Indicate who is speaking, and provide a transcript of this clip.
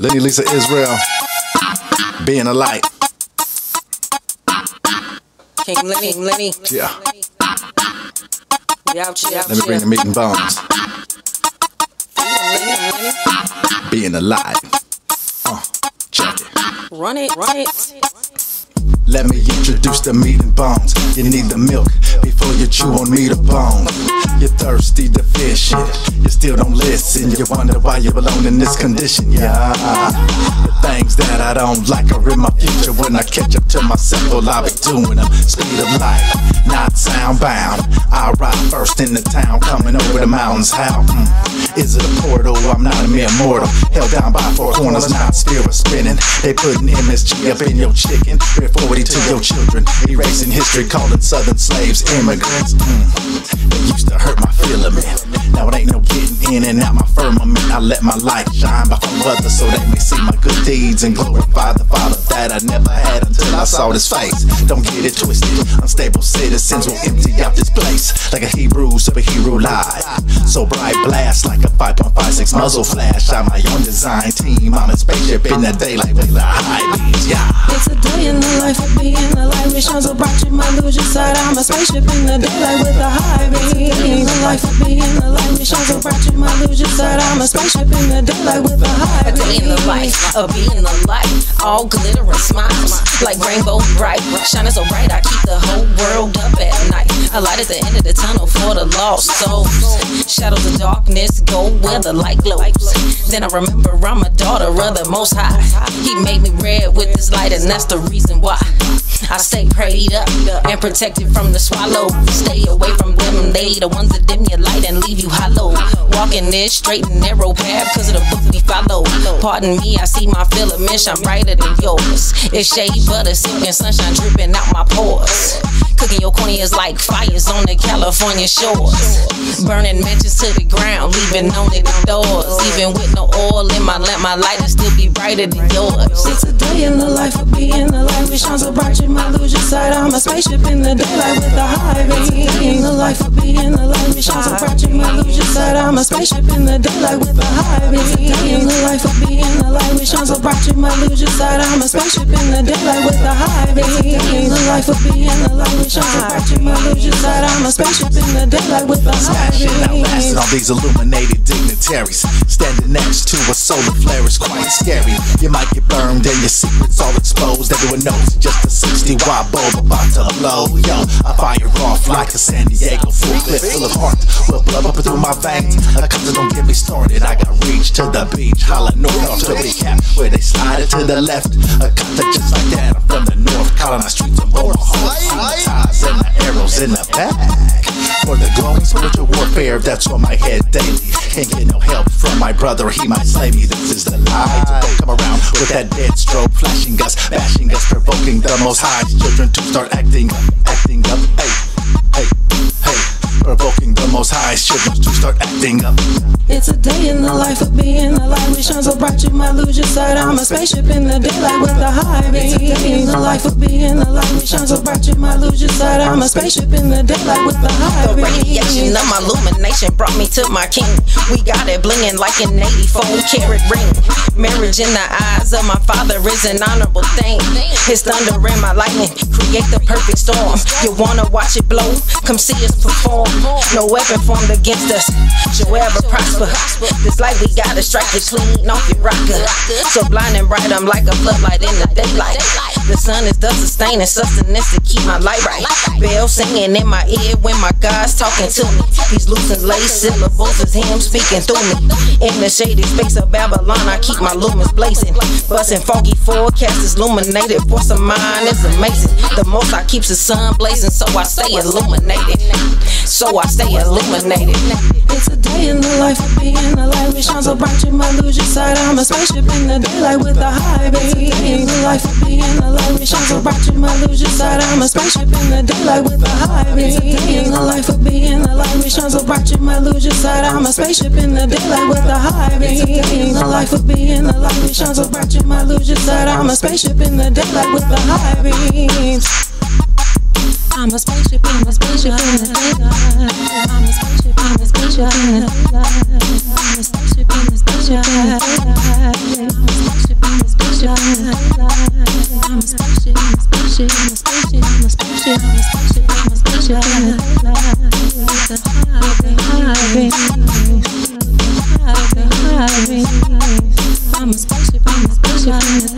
Speaker 1: Lenny Lisa Israel, being a light.
Speaker 2: King Lenny, Lenny.
Speaker 1: Yeah.
Speaker 2: We out, we
Speaker 1: Let me bring the meat and bones. Being alive. Uh, check it.
Speaker 2: Run it, run it.
Speaker 1: Let me introduce the meat and bones. You need the milk before you chew on meat or bone. You're thirsty to fish. You still don't listen. You wonder why you're alone in this condition. Yeah. The things that I don't like are in my future. When I catch up to myself, well, I'll be doing them. Speed of light, not sound bound. I ride first in the town, coming over the mountains. How? Mm. Is it a portal? I'm not a mere mortal. Held down by four corners, not spirit spinning. They putting MSG up in your chicken. Before to your children. Erasing history, calling southern slaves immigrants. Mm. It used to hurt my filament. Now it ain't no getting in and out my firmament. I let my light shine by before others so they may see my good deeds and glorify the Father that I never had until I saw his face. Don't get it twisted. Unstable citizens will empty out this place like a Hebrew superhero live. So bright blast like a 5.56 muzzle flash. I'm my own design team on a spaceship in the daylight with the high beams. Yeah.
Speaker 3: It's a day in the life of being alive. Wish I was brought you my illusion side. I'm a spaceship in the daylight with a high beam. The life of being alive. Was brought you my illusion side. I'm a spaceship in the daylight with a high
Speaker 2: A day in the life of uh, being alive. All glitter and smiles, like Rainbow Brite. Shining so bright, I keep the whole world up at night. A light at the end of the tunnel for the lost souls. Shadows of darkness go where the light glows. Then I remember I'm a daughter of the Most High. He made me red with this light, and that's the reason why. I stay prayed up and protected from the swallow. Stay away from them, they the ones that dim your light and leave you hollow. Walking this straight and narrow path, cause of the book we follow. Pardon me, I see my filament shine brighter than yours. It's shea butter, silk and sunshine dripping out my pores. Cooking your corneas like fires on the California shores. Burning matches to the ground, leaving on the doors. Even with no oil in my lamp, my light will still brighter than yours.
Speaker 3: It's a day in the life of being alive. We shine so bright, you might lose your sight. I'm a spaceship in the daylight with a high beam. The life of being alive. We shine so bright, you might lose your sight. I'm a spaceship in the daylight with a high beam. The life of being alive. We shine so bright, you might lose your sight. I'm a spaceship in the daylight with a high beam. The life of being alive. We shine so bright, you might lose. I'm a spaceship in the daylight with a
Speaker 1: Smashing out
Speaker 3: beam.
Speaker 1: blasting all these illuminated dignitaries. Standing next to a solar flare is quite scary. You might get burned and your secrets all exposed. Everyone knows just a 60 watt bulb about to blow. Yo, I fire off like a San Diego full clip full of heart. Will blood up through my veins. A couple don't get me started. I got reach to the beach. Holla north off to the cap where they slide it to the left. A contact just like that. I'm from the north, calling my streets Ties and the arrows in the back. For the glowing spiritual warfare that's on my head daily. Can't get no help from my brother, he might slay me. This is the lie. Don't come around with that dead stroke, flashing us, bashing us, provoking the most high children to start acting up, acting up. Hey, hey, hey. Provoking most high children to start acting up.
Speaker 3: It's a day in the life of being alive. We shine so bright you might lose your sight. I'm a spaceship in the daylight with a high beam. It's a day in the life of being alive. We shine so bright you might lose your sight. I'm a spaceship in the daylight with a high
Speaker 2: The
Speaker 3: beam.
Speaker 2: radiation of my illumination brought me to my king. We got it blinging like an 84 carat ring. Marriage in the eyes of my father is an honorable thing. His thunder and my lightning create the perfect storm. You wanna watch it blow? Come see us perform. No weapon formed against us shall ever prosper. This light we gotta strike it clean off your rocker. So blind and bright, I'm like a floodlight in the daylight. The sun is the sustaining sustenance to keep my light bright. Bell singing in my ear when my God's talking to me. He's losing lace syllables is him speaking through me. In the shady space of Babylon, I keep my lumens blazing. Busting foggy forecast is illuminated. Force of mine is amazing. The most I keeps the sun blazing, so I stay illuminated. So I stay illuminated.
Speaker 3: It's a day in the life of being alive. We shine so bright you might lose your sight. I'm a spaceship in the daylight with a high beam. The life of being alive. We shine so you might lose your sight. I'm a spaceship in the daylight with a high beam. A in the life of being alive. We shine so you might lose your sight. I'm a spaceship in the daylight with a high beam. The life of being alive. We shine so you might lose your sight. I'm a spaceship in the daylight with a high beam. I'm a spaceship, I'm a spaceship in the daylight. I'm a spaceship, I'm a spaceship in the daylight. I'm a spaceship, I'm a spaceship in the daylight. I'm a spaceship
Speaker 2: I'm a spaceship, I'm a spaceship, I'm a spaceship, I'm a spaceship, I'm a spaceship,